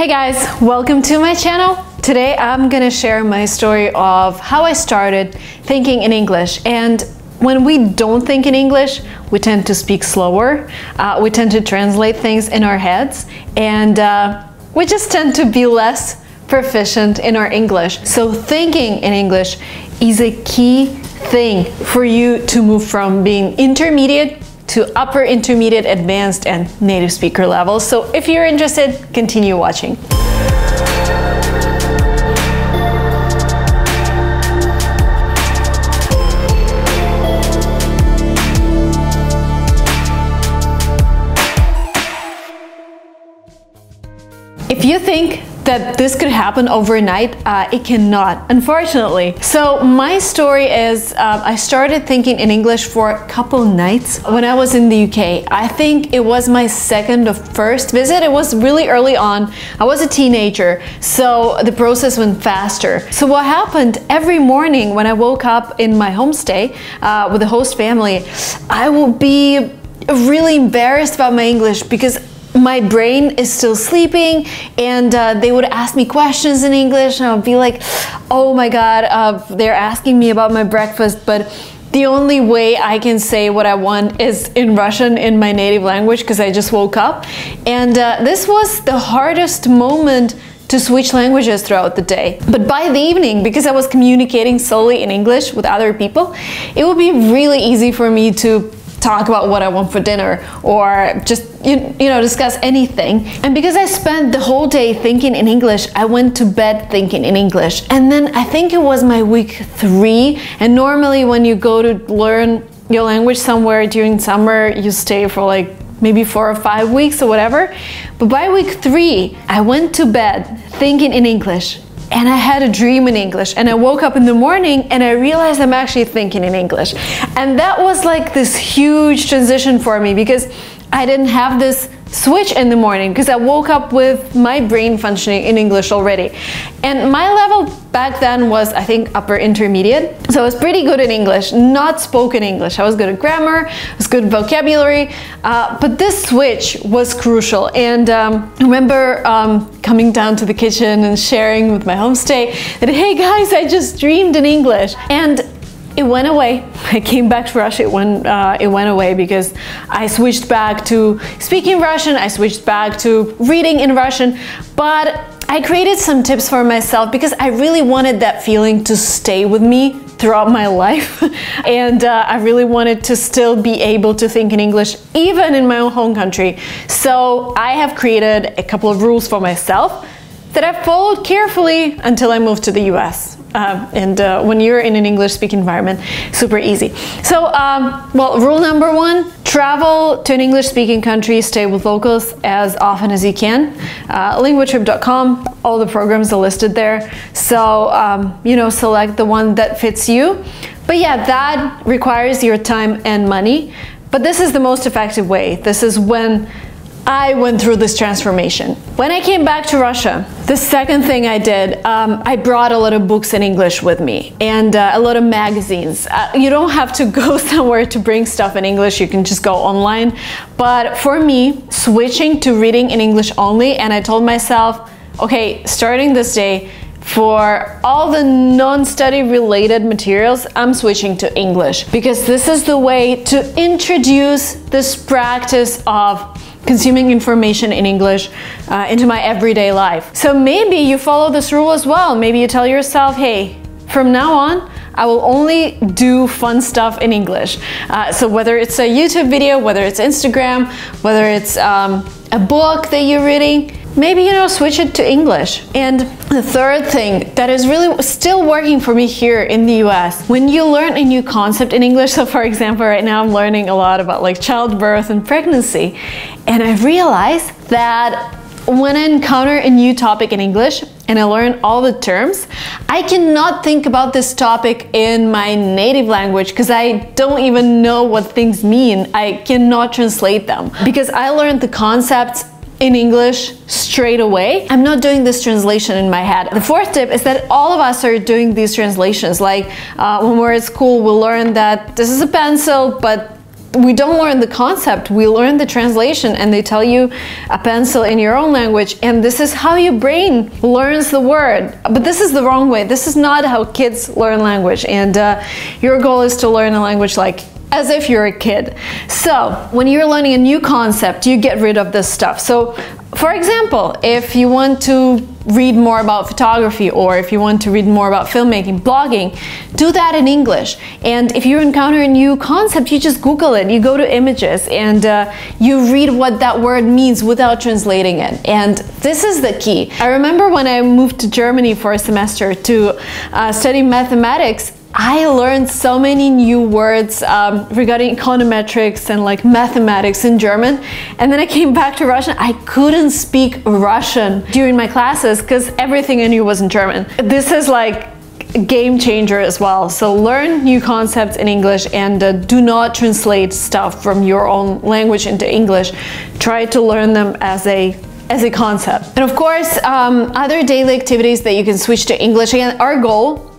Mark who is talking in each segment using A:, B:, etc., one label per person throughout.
A: Hey guys, welcome to my channel. Today I'm gonna share my story of how I started thinking in English and when we don't think in English, we tend to speak slower, uh, we tend to translate things in our heads, and uh, we just tend to be less proficient in our English. So thinking in English is a key thing for you to move from being intermediate to upper intermediate, advanced, and native speaker levels. So if you're interested, continue watching. If you think that this could happen overnight, uh, it cannot, unfortunately. So my story is uh, I started thinking in English for a couple nights when I was in the UK. I think it was my second or first visit. It was really early on. I was a teenager, so the process went faster. So what happened every morning when I woke up in my homestay uh, with the host family, I would be really embarrassed about my English because my brain is still sleeping and uh, they would ask me questions in English and I would be like, oh my God, uh, they're asking me about my breakfast, but the only way I can say what I want is in Russian in my native language because I just woke up. And uh, this was the hardest moment to switch languages throughout the day. But by the evening, because I was communicating solely in English with other people, it would be really easy for me to talk about what I want for dinner or just you, you know discuss anything. And because I spent the whole day thinking in English I went to bed thinking in English. And then I think it was my week three. And normally when you go to learn your language somewhere during summer you stay for like maybe four or five weeks or whatever. But by week three I went to bed thinking in English and I had a dream in English and I woke up in the morning and I realized I'm actually thinking in English. And that was like this huge transition for me because I didn't have this switch in the morning because I woke up with my brain functioning in English already. And my level back then was, I think, upper intermediate. So I was pretty good in English, not spoken English. I was good at grammar, I was good vocabulary, uh, but this switch was crucial. And um, I remember um, coming down to the kitchen and sharing with my homestay that, hey guys, I just dreamed in English. And it went away. I came back to Russia, it went, uh, it went away because I switched back to speaking Russian, I switched back to reading in Russian, but I created some tips for myself because I really wanted that feeling to stay with me throughout my life and uh, I really wanted to still be able to think in English even in my own home country. So I have created a couple of rules for myself that I followed carefully until I moved to the US. Uh, and uh, when you're in an English speaking environment, super easy. So, um, well, rule number one travel to an English speaking country, stay with locals as often as you can. Uh, linguatrip.com, all the programs are listed there. So, um, you know, select the one that fits you. But yeah, that requires your time and money. But this is the most effective way. This is when I went through this transformation. When I came back to Russia, the second thing I did, um, I brought a lot of books in English with me and uh, a lot of magazines. Uh, you don't have to go somewhere to bring stuff in English, you can just go online. But for me, switching to reading in English only, and I told myself, okay, starting this day, for all the non-study related materials, I'm switching to English because this is the way to introduce this practice of consuming information in English uh, into my everyday life. So maybe you follow this rule as well. Maybe you tell yourself, hey, from now on, I will only do fun stuff in English. Uh, so whether it's a YouTube video, whether it's Instagram, whether it's um, a book that you're reading, maybe you know switch it to English. And the third thing that is really still working for me here in the US, when you learn a new concept in English, so for example, right now I'm learning a lot about like childbirth and pregnancy, and I realized that when I encounter a new topic in English and I learn all the terms, I cannot think about this topic in my native language because I don't even know what things mean. I cannot translate them because I learned the concepts in English straight away. I'm not doing this translation in my head. The fourth tip is that all of us are doing these translations. Like uh, when we're at school, we learn that this is a pencil, but we don't learn the concept, we learn the translation, and they tell you a pencil in your own language, and this is how your brain learns the word. But this is the wrong way. This is not how kids learn language, and uh, your goal is to learn a language like as if you're a kid. So, when you're learning a new concept, you get rid of this stuff. So, for example, if you want to read more about photography or if you want to read more about filmmaking, blogging, do that in English. And if you encounter a new concept, you just Google it. You go to images and uh, you read what that word means without translating it. And this is the key. I remember when I moved to Germany for a semester to uh, study mathematics, I learned so many new words um, regarding econometrics and like mathematics in German. And then I came back to Russian. I couldn't speak Russian during my classes because everything I knew was in German. This is like a game changer as well. So learn new concepts in English and uh, do not translate stuff from your own language into English. Try to learn them as a as a concept. And of course, um, other daily activities that you can switch to English. Again, our goal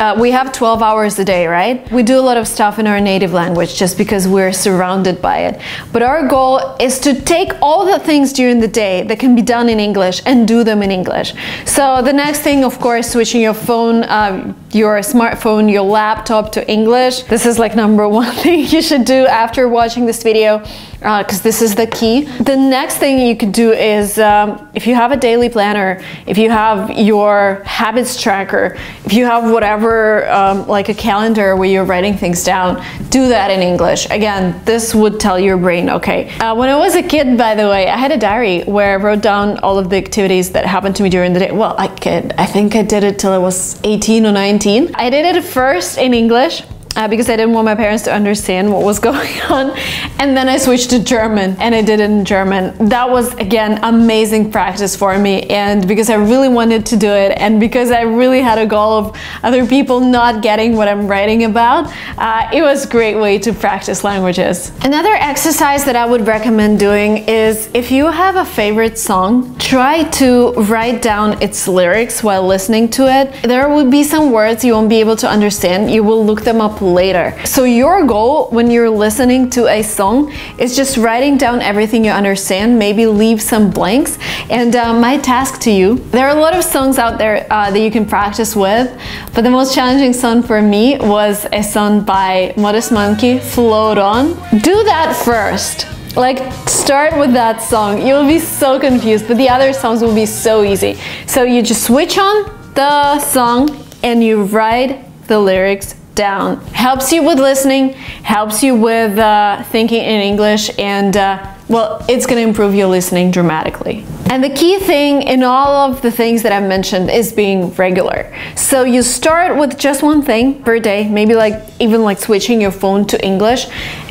A: uh, we have 12 hours a day, right? We do a lot of stuff in our native language just because we're surrounded by it. But our goal is to take all the things during the day that can be done in English and do them in English. So the next thing, of course, switching your phone, uh, your smartphone, your laptop to English. This is like number one thing you should do after watching this video because uh, this is the key. The next thing you could do is um, if you have a daily planner, if you have your habits tracker, if you have whatever um, like a calendar where you're writing things down, do that in English. Again, this would tell your brain, okay. Uh, when I was a kid, by the way, I had a diary where I wrote down all of the activities that happened to me during the day. Well, I could, I think I did it till I was 18 or 19. I did it first in English uh, because I didn't want my parents to understand what was going on. And then I switched to German and I did it in German. That was, again, amazing practice for me. And because I really wanted to do it and because I really had a goal of other people not getting what I'm writing about, uh, it was a great way to practice languages. Another exercise that I would recommend doing is if you have a favorite song, try to write down its lyrics while listening to it. There will be some words you won't be able to understand. You will look them up later. So your goal when you're listening to a song is just writing down everything you understand, maybe leave some blanks. And uh, my task to you, there are a lot of songs out there uh, that you can practice with, but the most challenging song for me was a song by Modest Monkey, Float On. Do that first. Like, start with that song. You'll be so confused, but the other songs will be so easy. So you just switch on the song and you write the lyrics down. Helps you with listening, helps you with uh, thinking in English, and uh, well, it's going to improve your listening dramatically. And the key thing in all of the things that I've mentioned is being regular. So you start with just one thing per day, maybe like even like switching your phone to English,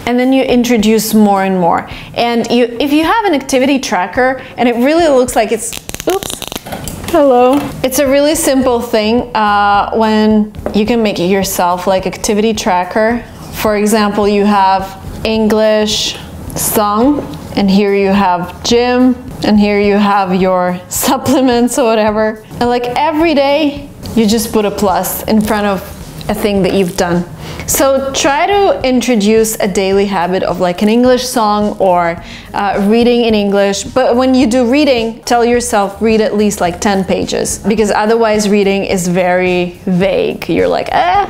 A: and then you introduce more and more. And you, if you have an activity tracker and it really looks like it's, oops, Hello. It's a really simple thing uh, when you can make it yourself, like activity tracker. For example, you have English song, and here you have gym, and here you have your supplements or whatever. And like every day, you just put a plus in front of a thing that you've done. So try to introduce a daily habit of like an English song or uh, reading in English. But when you do reading, tell yourself read at least like 10 pages because otherwise reading is very vague. You're like, eh,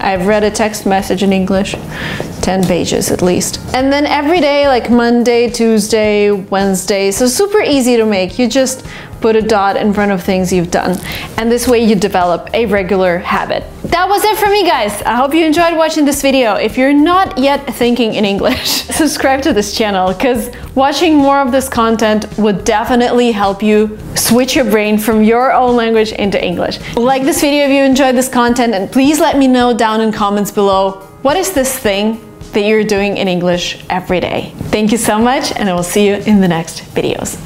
A: I've read a text message in English. 10 pages at least. And then every day, like Monday, Tuesday, Wednesday, so super easy to make. You just put a dot in front of things you've done. And this way you develop a regular habit. That was it for me guys. I hope you enjoyed watching this video. If you're not yet thinking in English, subscribe to this channel because watching more of this content would definitely help you switch your brain from your own language into English. Like this video if you enjoyed this content and please let me know down in comments below what is this thing that you're doing in English every day. Thank you so much and I will see you in the next videos.